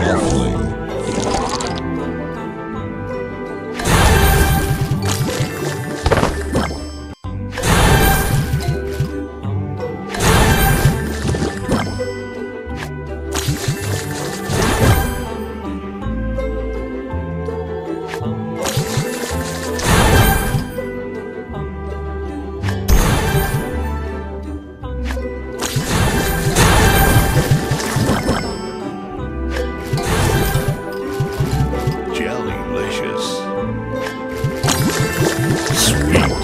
Lovely. is. Sweet.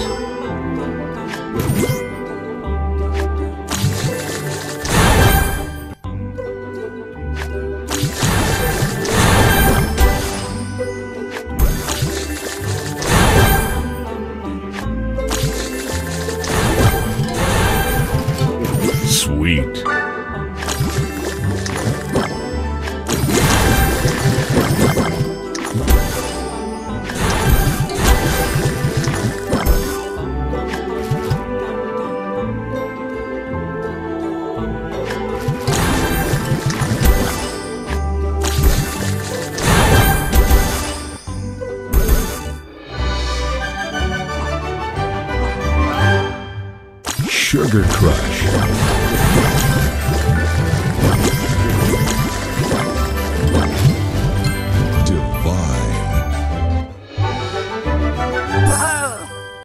Sweet. Sugar Crush.